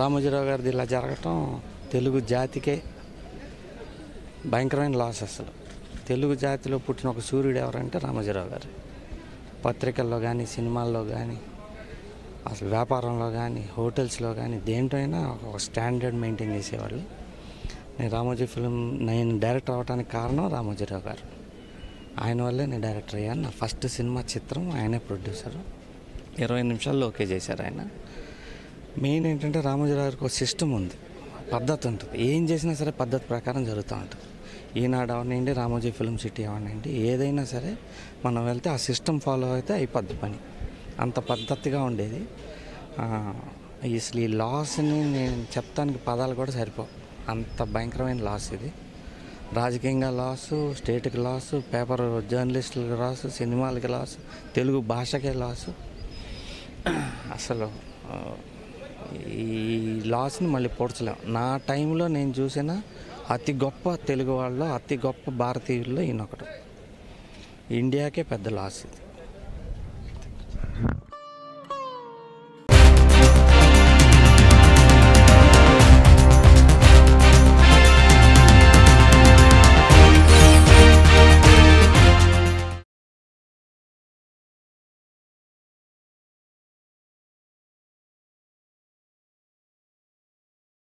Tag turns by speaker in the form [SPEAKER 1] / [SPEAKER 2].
[SPEAKER 1] రామోజీరావు గారిది ఇలా జరగటం తెలుగు జాతికే భయంకరమైన లాస్ అసలు. తెలుగు జాతిలో పుట్టిన ఒక సూర్యుడు ఎవరంటే రామోజీరావు గారు. పత్రికల్లో కానీ సినిమాల్లో కానీ అసలు వ్యాపారంలో కానీ హోటల్స్లో కానీ దేంట్లో ఒక స్టాండర్డ్ మెయింటైన్ చేసేవాళ్ళు. నేను రామోజీ ఫిలిం నేను డైరెక్టర్ అవడానికి కారణం రామోజీరావు గారు. ఆయన వల్లే నేను డైరెక్టర్ అయ్యాను. నా ఫస్ట్ సినిమా చిత్రం ఆయనే ప్రొడ్యూసర్ ఇరవై నిమిషాల్లో ఓకే చేశారు ఆయన. మెయిన్ ఏంటంటే రామోజీరావు గారికి ఒక సిస్టమ్ ఉంది. పద్ధతి ఉంటుంది. ఏం చేసినా సరే పద్ధతి ప్రకారం జరుగుతూ ఉంటుంది. ఈనాడు అవనండి రామోజీ ఫిల్మ్ సిటీ అవనండి ఏదైనా సరే మనం వెళ్తే ఆ సిస్టమ్ ఫాలో అయితే అయిపోద్ది పని. అంత పద్ధతిగా ఉండేది. అసలు ఈ లాస్ని నేను చెప్తానికి పదాలు కూడా సరిపో అంత భయంకరమైన లాస్ ఇది. రాజకీయంగా లాసు స్టేట్కి లాసు పేపర్ జర్నలిస్టులకు లాసు సినిమాలకి లాసు తెలుగు భాషకే లాసు. అసలు ఈ లాస్ని మళ్ళీ పొడచలేం. నా టైంలో నేను చూసిన అతి గొప్ప తెలుగు వాళ్ళలో అతి గొప్ప భారతీయుల్లో ఈయనొకడు. ఇండియాకే పెద్ద లాస్ ఇది.